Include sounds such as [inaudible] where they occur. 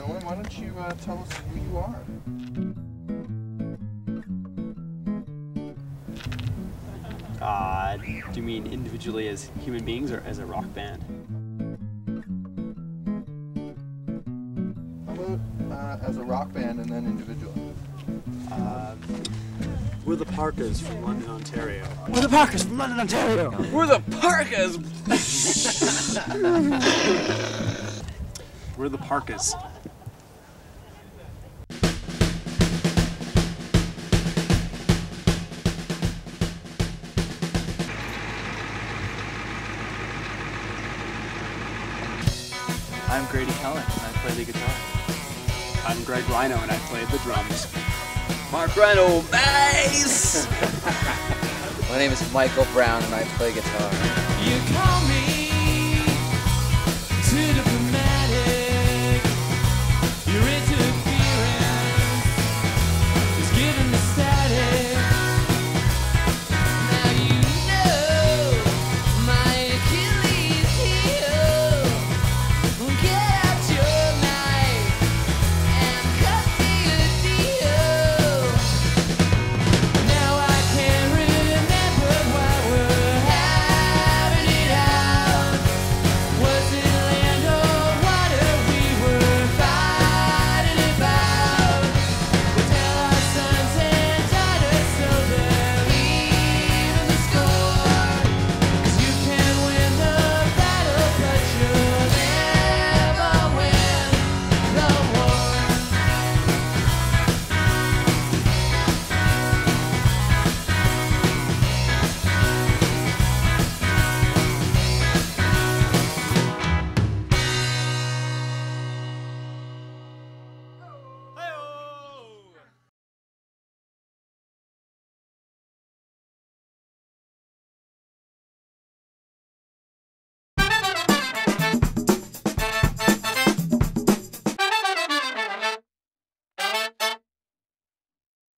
why don't you uh, tell us who you are? Uh, do you mean individually as human beings or as a rock band? How about uh, as a rock band and then individually? Uh, we're the Parkas from London, Ontario. We're the Parkas from London, Ontario. We're the Parkas. [laughs] We're the Parkas. I'm Grady Kelneck, and I play the guitar. I'm Greg Rhino and I play the drums. Mark Rhino, bass! [laughs] My name is Michael Brown and I play guitar. You call me